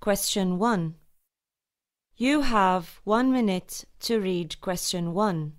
Question 1. You have one minute to read question 1.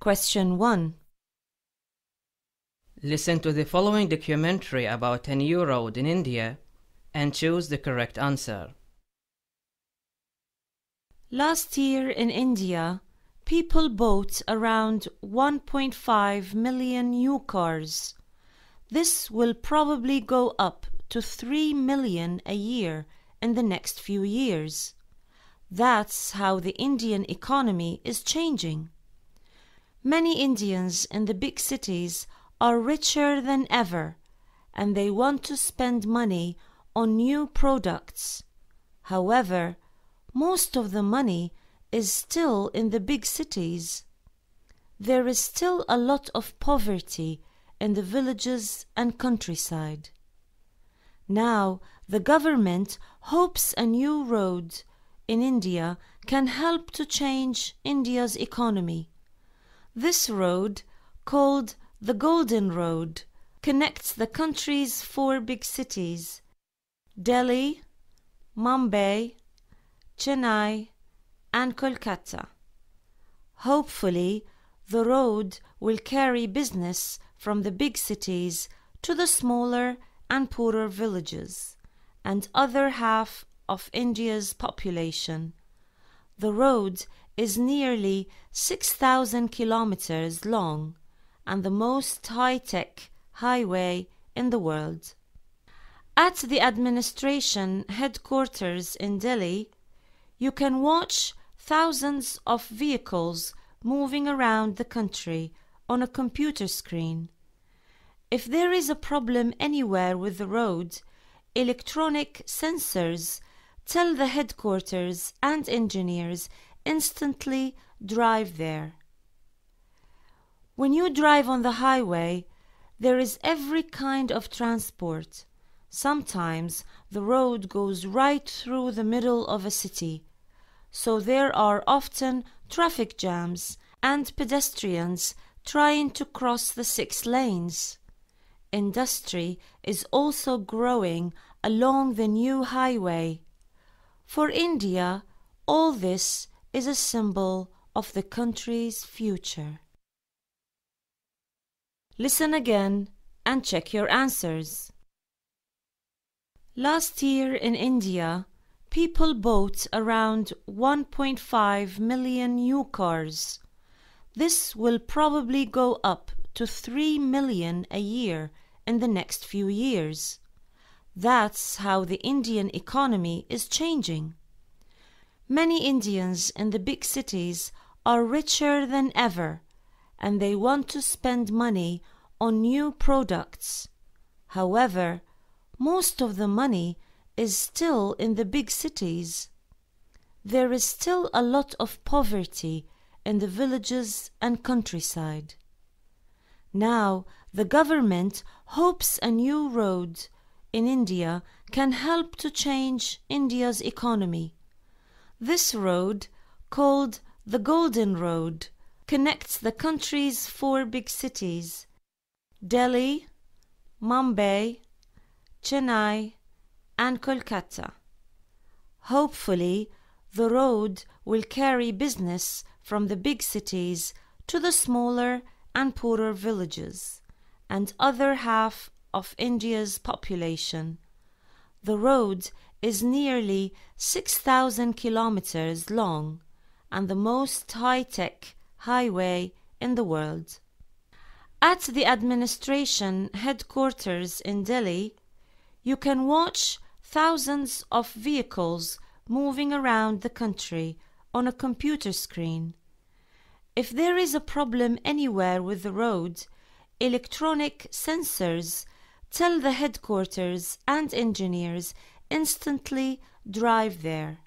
Question 1. Listen to the following documentary about a new road in India and choose the correct answer. Last year in India, people bought around 1.5 million new cars. This will probably go up to 3 million a year in the next few years. That's how the Indian economy is changing. Many Indians in the big cities are richer than ever and they want to spend money on new products. However, most of the money is still in the big cities. There is still a lot of poverty in the villages and countryside. Now, the government hopes a new road in India can help to change India's economy. This road, called the Golden Road, connects the country's four big cities Delhi, Mumbai, Chennai, and Kolkata. Hopefully, the road will carry business from the big cities to the smaller and poorer villages and other half of India's population. The road is nearly 6,000 kilometers long and the most high-tech highway in the world. At the administration headquarters in Delhi, you can watch thousands of vehicles moving around the country on a computer screen. If there is a problem anywhere with the road, electronic sensors tell the headquarters and engineers instantly drive there. When you drive on the highway, there is every kind of transport. Sometimes the road goes right through the middle of a city, so there are often traffic jams and pedestrians trying to cross the six lanes. Industry is also growing along the new highway. For India, all this is a symbol of the country's future. Listen again and check your answers. Last year in India, people bought around 1.5 million new cars. This will probably go up to 3 million a year in the next few years. That's how the Indian economy is changing. Many Indians in the big cities are richer than ever and they want to spend money on new products. However, most of the money is still in the big cities. There is still a lot of poverty in the villages and countryside. Now, the government hopes a new road in India can help to change India's economy. This road, called the Golden Road, connects the country's four big cities Delhi, Mumbai, Chennai, and Kolkata. Hopefully, the road will carry business from the big cities to the smaller and poorer villages and other half of India's population. The road is nearly 6,000 kilometers long and the most high-tech highway in the world. At the administration headquarters in Delhi, you can watch thousands of vehicles moving around the country on a computer screen. If there is a problem anywhere with the road, electronic sensors tell the headquarters and engineers instantly drive there.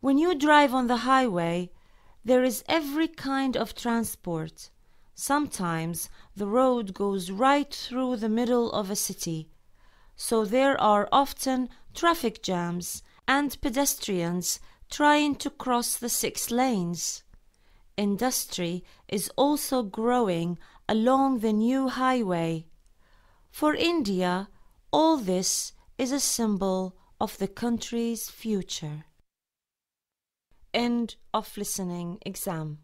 When you drive on the highway, there is every kind of transport. Sometimes the road goes right through the middle of a city, so there are often traffic jams and pedestrians trying to cross the six lanes. Industry is also growing along the new highway. For India, all this is a symbol of the country's future. End of listening exam.